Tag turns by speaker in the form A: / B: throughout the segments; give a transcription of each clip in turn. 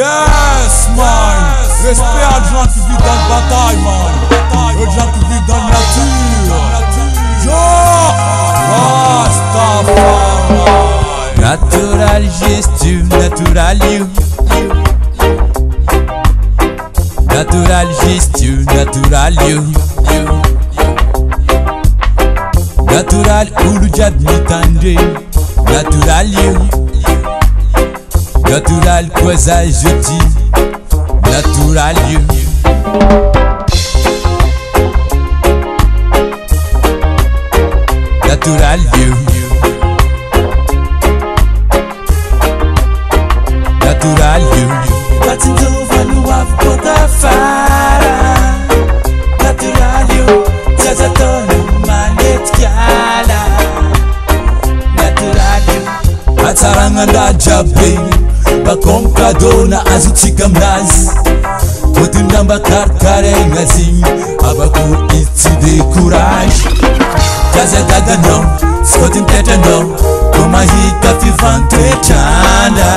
A: Yes, man Respect à gens qui vit dans la bataille, man qui dans la nature Yo Rastafari
B: Natural gesture natural you Natural gesture natural you Natural Natural you natural croisage jeudi, natural you Natural you Natural lieu. Latin do value of Kota Fara. Natural lieu. Zazatonu manet kyala. Natural lieu. Ataranga
C: da kom kadôna azotsikaminazy
B: botinambatar
C: kareazimy abako
B: iti
C: de kouraze kazagaganao sotintetranao
B: komahitafivantoetrana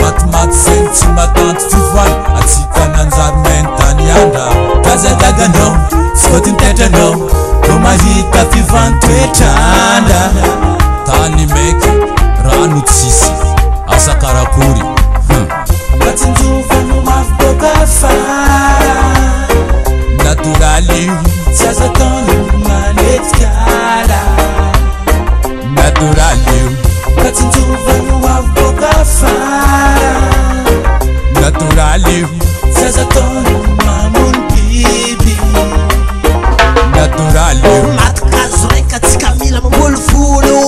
C: matmat sentimatant tivoa
B: atikananzamentanana
D: azaggsotnr sasatr mamun i natural matkasrekasikamilamamolofulo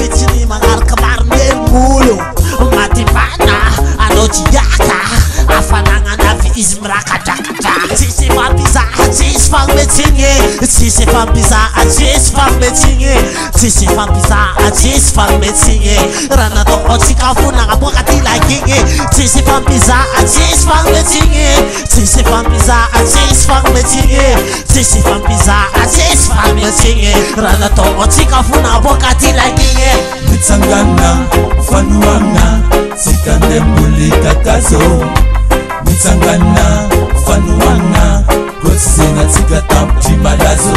D: etiny malarkemarner mulo matibana ano jijaka afanangan izy mirakarakara tssyfampayaaaafaa mitsanganna
B: fanoagnna sy tamde moly tatazô kutsangana fanuwana kotsena tsikatapti malazo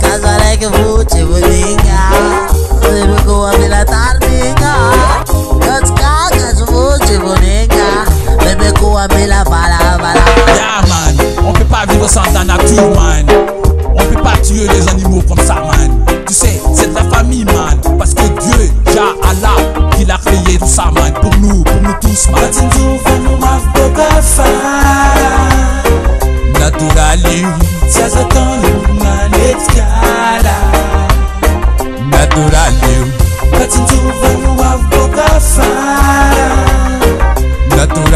D: kazaleke vuce vuvinga zivikuwa milatarninga kotskakas vuce vuninga bebekuwa milavalavala
A: Yeah man, on peut pas vivre sans ta nature man On peut pas tuer les animaux comme ça man Tu sais, c'est de la famille man Parce que Dieu, Jah Allah, qu'il a créé tout ça man Pour nous, pour nous tous man